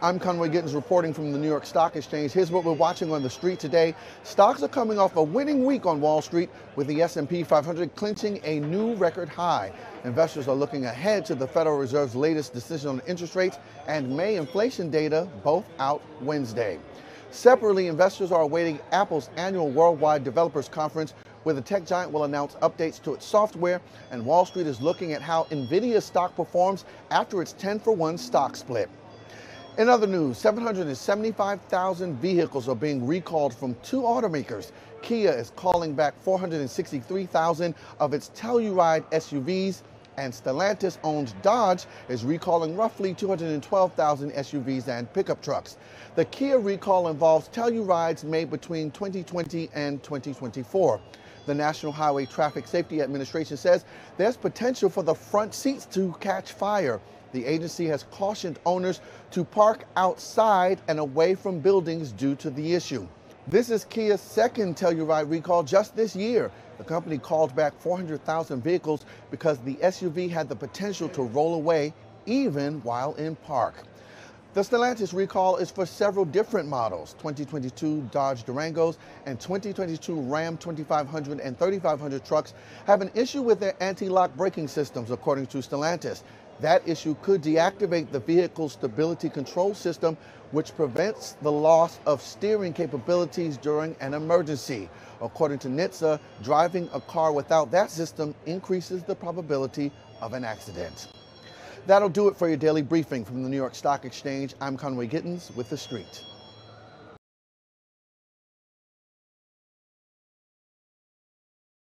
I'm Conway Gittens reporting from the New York Stock Exchange. Here's what we're watching on the street today. Stocks are coming off a winning week on Wall Street with the S&P 500 clinching a new record high. Investors are looking ahead to the Federal Reserve's latest decision on interest rates and May inflation data, both out Wednesday. Separately, investors are awaiting Apple's annual Worldwide Developers Conference where the tech giant will announce updates to its software, and Wall Street is looking at how NVIDIA stock performs after its 10 for 1 stock split. In other news, 775,000 vehicles are being recalled from two automakers. Kia is calling back 463,000 of its Telluride SUVs, and Stellantis owned Dodge is recalling roughly 212,000 SUVs and pickup trucks. The Kia recall involves Tellurides made between 2020 and 2024. The National Highway Traffic Safety Administration says there's potential for the front seats to catch fire. The agency has cautioned owners to park outside and away from buildings due to the issue. This is Kia's second Telluride recall just this year. The company called back 400,000 vehicles because the SUV had the potential to roll away even while in park. The Stellantis recall is for several different models, 2022 Dodge Durangos and 2022 Ram 2500 and 3500 trucks have an issue with their anti-lock braking systems, according to Stellantis. That issue could deactivate the vehicle's stability control system, which prevents the loss of steering capabilities during an emergency. According to NHTSA, driving a car without that system increases the probability of an accident. That'll do it for your daily briefing from the New York Stock Exchange. I'm Conway Gittens with The Street.